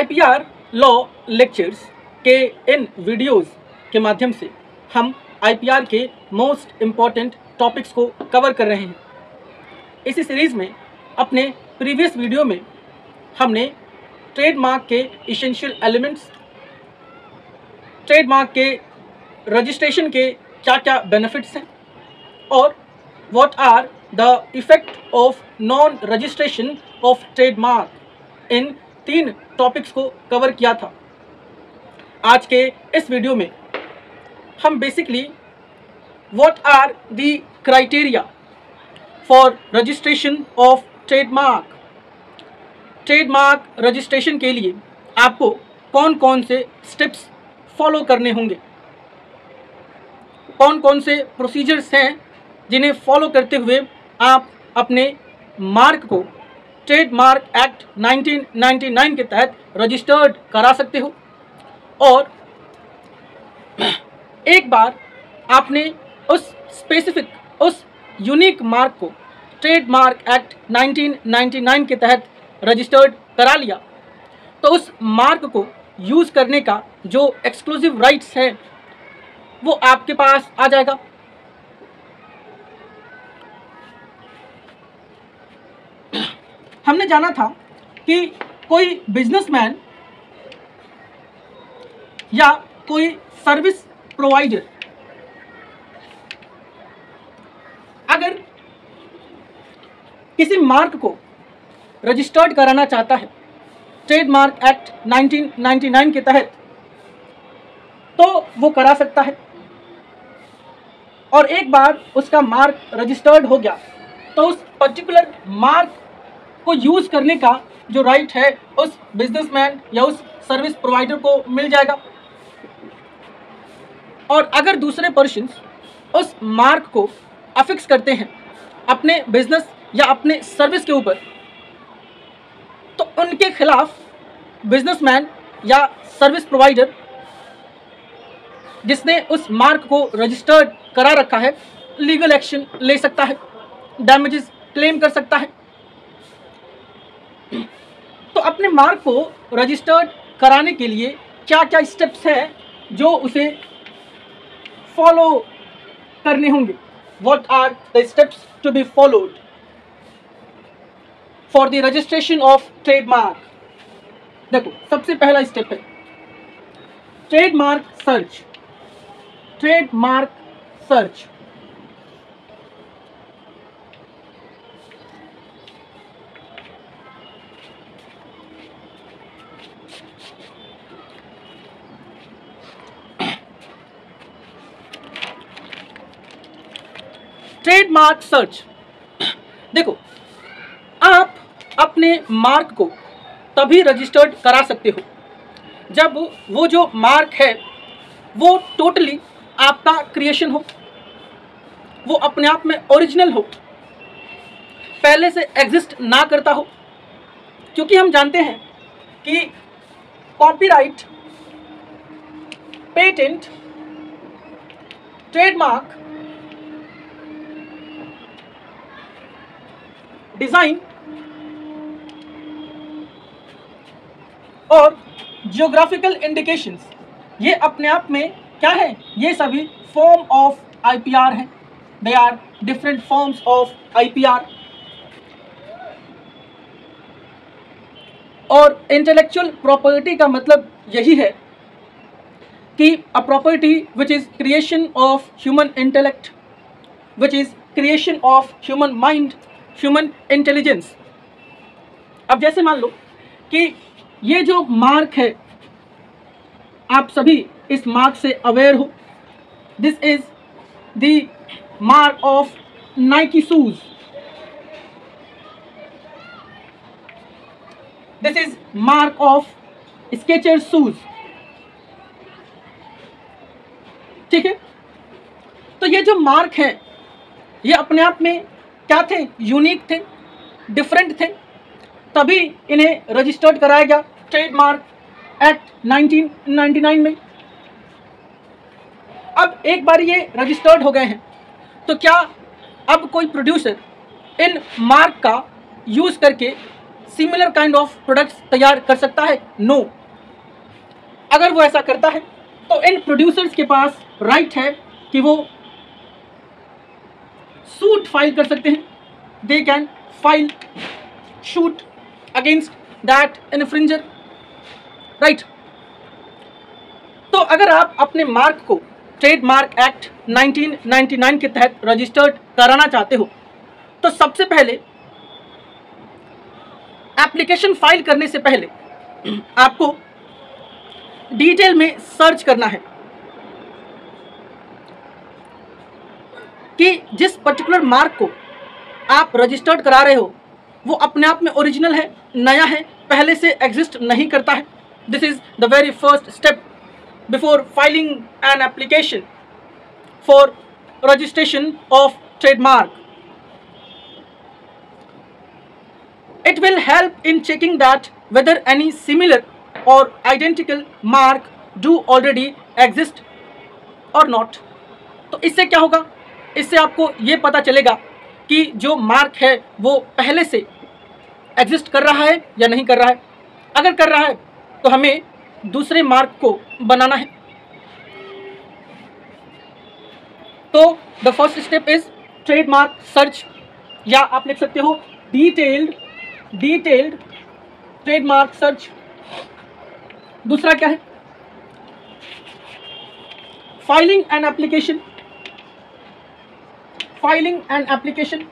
IPR law lectures के इन videos के माध्यम से हम आईपीआर के मोस्ट इंपॉर्टेंट टॉपिक्स को कवर कर रहे हैं। इसी सीरीज़ में अपने प्रीवियस वीडियो में हमने ट्रेडमार्क के इसेंशियल एलिमेंट्स ट्रेडमार्क के रजिस्ट्रेशन के क्या क्या बेनिफिट्स हैं और what are the effect of non registration of trademark इन तीन टॉपिक्स को कवर किया था। आज के इस वीडियो में हम basically what are the criteria for registration of trademark trademark registration के लिए आपको कौन कौन से स्टेप्स फॉलो करने होंगे? कौन कौन से प्रोसीजर्स हैं जिन्हें फॉलो करते हुए आप अपने मार्क को ट्रेडमार्क एक्ट 1999 के तहत रजिस्टर्ड करा सकते हो। और एक बार आपने उस स्पेसिफिक उस यूनिक मार्क को ट्रेडमार्क एक्ट 1999 के तहत रजिस्टर्ड करा लिया तो उस मार्क को यूज़ करने का जो एक्सक्लूसिव राइट्स है, वो आपके पास आ जाएगा। हमने जाना था कि कोई बिजनेसमैन या कोई सर्विस प्रोवाइडर अगर किसी मार्क को रजिस्टर्ड कराना चाहता है ट्रेडमार्क एक्ट 1999 के तहत तो वो करा सकता है। और एक बार उसका मार्क रजिस्टर्ड हो गया तो उस पर्टिकुलर मार्क को यूज़ करने का जो राइट है, उस बिजनेसमैन या उस सर्विस प्रोवाइडर को मिल जाएगा। और अगर दूसरे पर्सन उस मार्क को अफिक्स करते हैं, अपने बिज़नेस या अपने सर्विस के ऊपर तो उनके खिलाफ बिजनेसमैन या सर्विस प्रोवाइडर जिसने उस मार्क को रजिस्टर्ड करा रखा है लीगल एक्शन ले सकता है डैमेजेस क्लेम कर सकता है। तो अपने मार्क को रजिस्टर्ड कराने के लिए क्या क्या स्टेप्स हैं जो उसे फॉलो करने होंगे? What are the steps to be followed for the registration of trademark देखो, सबसे पहला स्टेप है trademark search trademark search trademark search देखो, आप अपने मार्क को तभी रजिस्टर्ड करा सकते हो, जब वो जो मार्क है, वो टोटली आपका क्रिएशन हो, वो अपने आप में ओरिजिनल हो, पहले से एग्जिस्ट ना करता हो। क्योंकि हम जानते हैं कि कॉपीराइट पेटेंट ट्रेडमार्क डिज़ाइन और जियोग्राफिकल इंडिकेशंस ये अपने आप में क्या है? ये सभी फॉर्म ऑफ़ आईपीआर हैं। They are different forms of IPR और इंटेलेक्चुअल प्रॉपर्टी का मतलब यही है कि a property which is creation of human intellect which is creation of human mind human intelligence अब जैसे मान लो कि ये जो मार्क है, आप सभी इस मार्क से अवेयर हो। This is the mark of Nike shoes this is mark of Skecher shoes ठीक है? तो ये जो मार्क है, ये अपने आप में क्या थे? यूनिक थे डिफरेंट थे, तभी इन्हें रजिस्टर्ड कराया गया ट्रेडमार्क एक्ट 1999 में। अब एक बार ये रजिस्टर्ड हो गए हैं तो क्या अब कोई प्रोड्यूसर इन मार्क का यूज़ करके सिमिलर काइंड ऑफ़ प्रोडक्ट्स तैयार कर सकता है? No no. अगर वो ऐसा करता है तो इन प्रोड्यूसर्स के पास राइट right है कि वो सूट फ़ाइल कर सकते हैं। They can file suit against that infringer right तो अगर आप अपने मार्क को ट्रेडमार्क एक्ट 1999 के तहत रजिस्टर्ड कराना चाहते हो तो सबसे पहले एप्लीकेशन फ़ाइल करने से पहले आपको डिटेल में सर्च करना है। कि जिस पर्टिकुलर मार्क को आप रजिस्टर्ड करा रहे हो, वो अपने आप में ओरिजिनल है, नया है, पहले से एग्जिस्ट नहीं करता है। This is the very first step before filing an application for registration of trademark It will help in checking that whether any similar or identical mark do already exist or not. तो इससे क्या होगा? इससे आपको ये पता चलेगा कि जो मार्क है वो पहले से एग्जिस्ट कर रहा है या नहीं कर रहा है। अगर कर रहा है तो हमें दूसरे मार्क को बनाना है। तो the first step is trademark search या आप लिख सकते हो डिटेल्ड डिटेल्ड ट्रेडमार्क सर्च दूसरा क्या है? Filing and application filing and application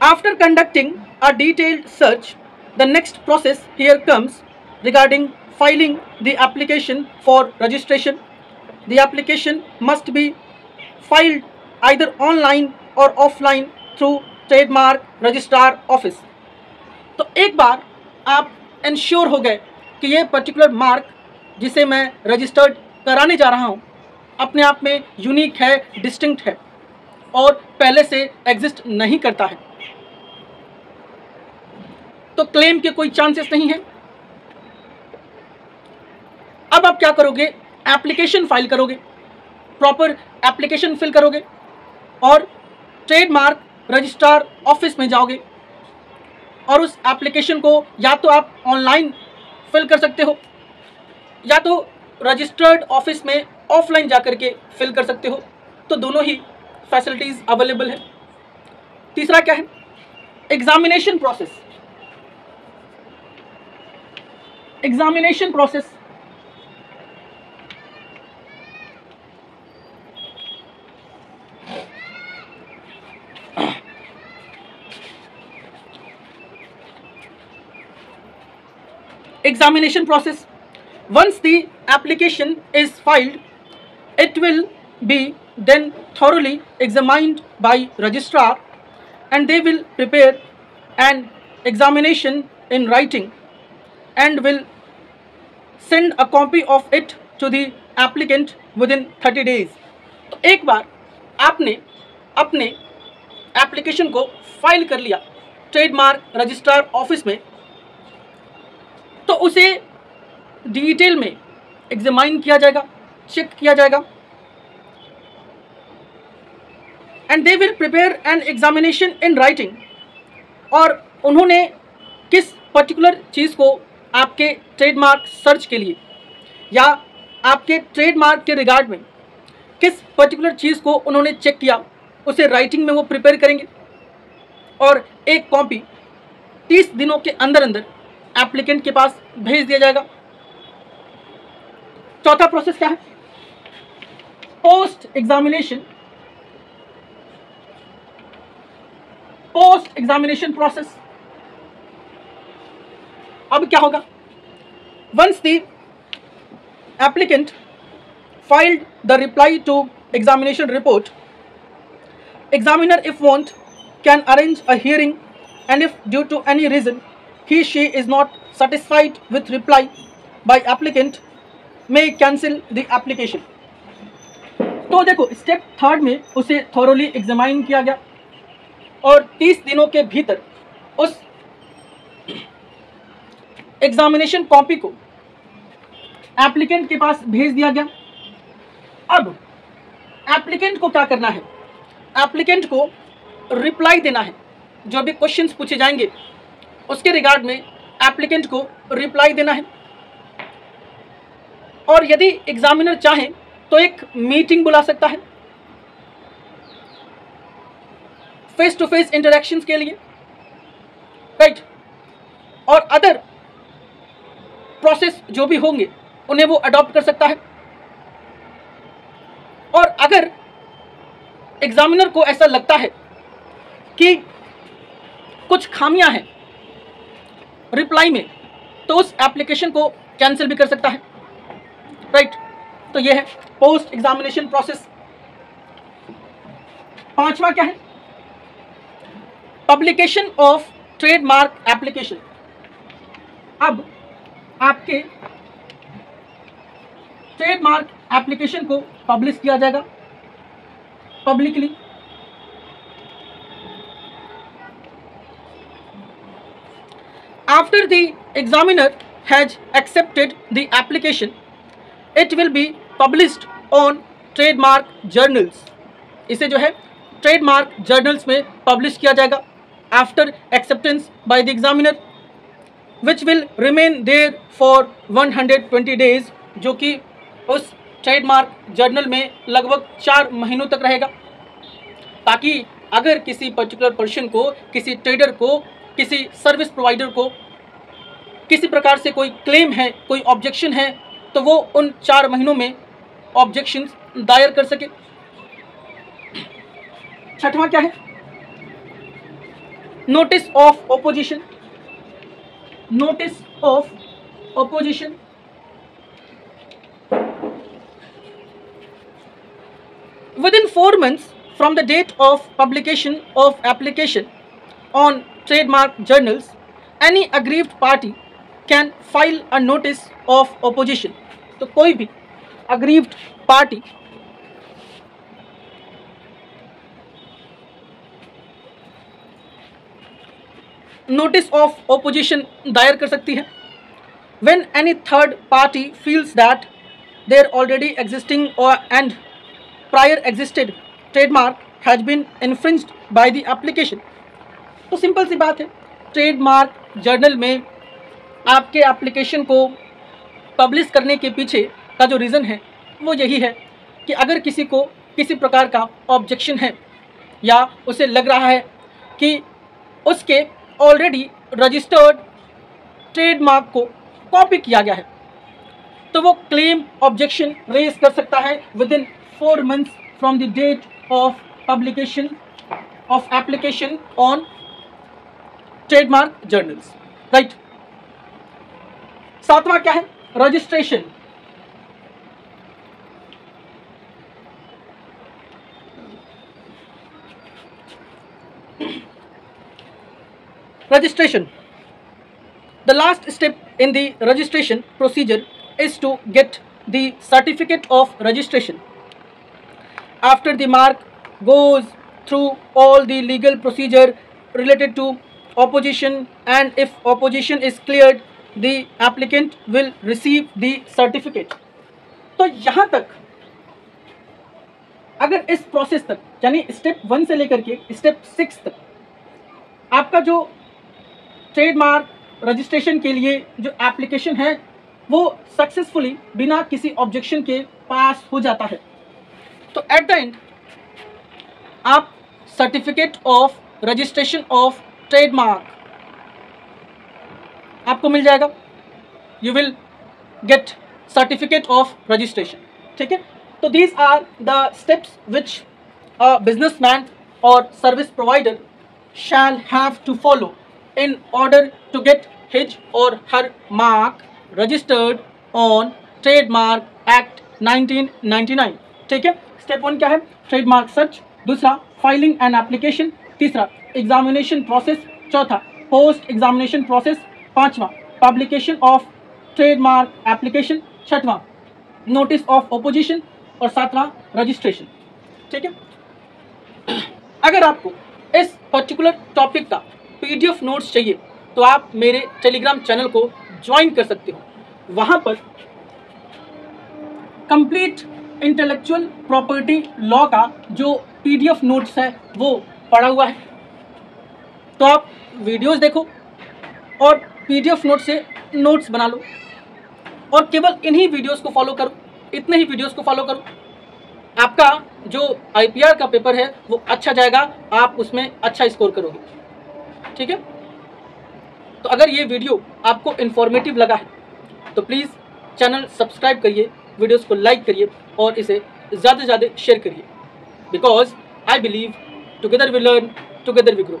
after conducting a detailed search the next process here comes regarding filing the application for registration the application must be filed either online और offline through trademark registrar office तो एक बार आप ensure हो गए कि ये particular mark जिसे मैं रजिस्टर्ड कराने जा रहा हूँ, अपने आप में यूनिक है डिस्टिंक्ट है और पहले से एग्जिस्ट नहीं करता है। तो क्लेम के कोई चांसेस नहीं है। अब आप क्या करोगे? एप्लीकेशन फ़ाइल करोगे प्रॉपर एप्लीकेशन फिल करोगे और ट्रेडमार्क रजिस्ट्रार ऑफ़िस में जाओगे और उस एप्लीकेशन को या तो आप ऑनलाइन फिल कर सकते हो। या तो रजिस्टर्ड ऑफ़िस में ऑफलाइन जा कर के फिल कर सकते हो। तो दोनों ही फैसिलिटीज़ अवेलेबल है। तीसरा क्या है? Examination process examination process examination process. Once the application is filed, it will be then thoroughly examined by registrar and they will prepare an examination in writing and will send a copy of it to the applicant within 30 days. तो एक बार आपने अपने application को file कर लिया trademark registrar office में तो उसे डिटेल में एग्जामाइन किया जाएगा चेक किया जाएगा। And they will prepare an examination in writing और उन्होंने किस पर्टिकुलर चीज़ को आपके ट्रेडमार्क सर्च के लिए या आपके ट्रेडमार्क के रिगार्ड में किस पर्टिकुलर चीज़ को उन्होंने चेक किया, उसे राइटिंग में वो प्रिपेयर करेंगे। और एक कॉपी तीस दिनों के अंदर अंदर एप्लीकेंट के पास भेज दिया जाएगा। चौथा प्रोसेस क्या है? Post examination post examination process अब क्या होगा? Once the applicant filed the reply to examination report examiner if want can arrange a hearing and if due to any reason he, she is not satisfied with reply by applicant may cancel the application. तो देखो step third में उसे thoroughly examine किया गया और 30 दिनों के भीतर उस एग्जामिनेशन कॉपी को एप्लीकेंट के पास भेज दिया गया। अब एप्लीकेंट को क्या करना है? एप्लीकेंट को रिप्लाई देना है। जो भी क्वेश्चंस पूछे जाएँगे उसके रिगार्ड में एप्लीकेंट को रिप्लाई देना है। और यदि एग्जामिनर चाहे तो एक मीटिंग बुला सकता है। फेस टू फेस इंटरेक्शंस के लिए। Right right. और अदर प्रोसेस जो भी होंगे, उन्हें वो अडॉप्ट कर सकता है। और अगर एग्जामिनर को ऐसा लगता है कि कुछ खामियाँ हैं रिप्लाई में तो उस एप्लीकेशन को कैंसिल भी कर सकता है। राइट तो ये है पोस्ट एग्जामिनेशन प्रोसेस पांचवा क्या है? पब्लिकेशन ऑफ़ ट्रेडमार्क एप्लीकेशन अब आपके ट्रेडमार्क एप्लीकेशन को पब्लिश किया जाएगा publicly after the examiner has accepted the application, it will be published on trademark journals. इसे जो है ट्रेडमार्क जर्नल्स में पब्लिश किया जाएगा after acceptance by the examiner which will remain there for 120 days जो कि उस ट्रेडमार्क जर्नल में लगभग चार महीनों तक रहेगा। ताकि अगर किसी पर्टिकुलर पर्सन को, किसी ट्रेडर को किसी सर्विस प्रोवाइडर को किसी प्रकार से कोई क्लेम है, कोई ऑब्जेक्शन है तो वो उन चार महीनों में ऑब्जेक्शन दायर कर सके। छठवां क्या है? Notice of opposition notice of opposition within 4 months from the date of publication of application on trademark journals any aggrieved party can file a notice of opposition तो कोई भी aggrieved party notice of opposition दायर कर सकती है when any third party feels that their already existing or and prior existed trademark has been infringed by the application तो simple सी बात है। ट्रेडमार्क, जर्नल में आपके एप्लीकेशन को पब्लिश करने के पीछे का जो रीज़न है, वो यही है कि अगर किसी को किसी प्रकार का ऑब्जेक्शन है या उसे लग रहा है कि उसके ऑलरेडी रजिस्टर्ड ट्रेडमार्क को कॉपी किया गया है तो वो क्लेम ऑब्जेक्शन रेज कर सकता है within four months from the date of publication of application on trademark journals right सातवां क्या है? Registration registration the last step in the registration procedure is to get the certificate of registration after the mark goes through all the legal procedure related to opposition, and if opposition is cleared, the applicant will receive the certificate. तो यहाँ तक, अगर इस process तक, यानी step one से लेकर के स्टेप सिक्स तक, आपका जो ट्रेडमार्क रजिस्ट्रेशन के लिए जो एप्लीकेशन है, वो सक्सेसफुली बिना किसी ऑब्जेक्शन के पास हो जाता है। तो एट द एंड आप certificate of registration of trademark. आपको मिल जाएगा। You will get certificate of registration ठीक है? तो these are the steps which a businessman और service provider shall have to follow in order to get his or her mark registered on trademark act 1999 ठीक है? Step one क्या है? Trademark search दूसरा filing and application तीसरा examination process चौथा post examination process पांचवा publication of trademark application छठवां notice of opposition और सातवां रजिस्ट्रेशन ठीक है? अगर आपको इस पर्टिकुलर टॉपिक का पीडीएफ नोट्स चाहिए तो आप मेरे टेलीग्राम चैनल को ज्वाइन कर सकते हो। वहाँ पर कंप्लीट इंटेलेक्चुअल प्रॉपर्टी लॉ का जो पीडीएफ नोट्स है, वो पड़ा हुआ है। तो आप वीडियोस देखो और पीडीएफ नोट से नोट्स बना लो और केवल इन्हीं वीडियोस को फॉलो करो, इतने ही वीडियोस को फॉलो करो। आपका जो आईपीआर का पेपर है, वो अच्छा जाएगा, आप उसमें अच्छा स्कोर करोगे। ठीक है? तो अगर ये वीडियो आपको इन्फॉर्मेटिव लगा है तो प्लीज़ चैनल सब्सक्राइब करिए वीडियोस को लाइक करिए और इसे ज़्यादा से ज़्यादा शेयर करिए। Because I believe together we learn together we grow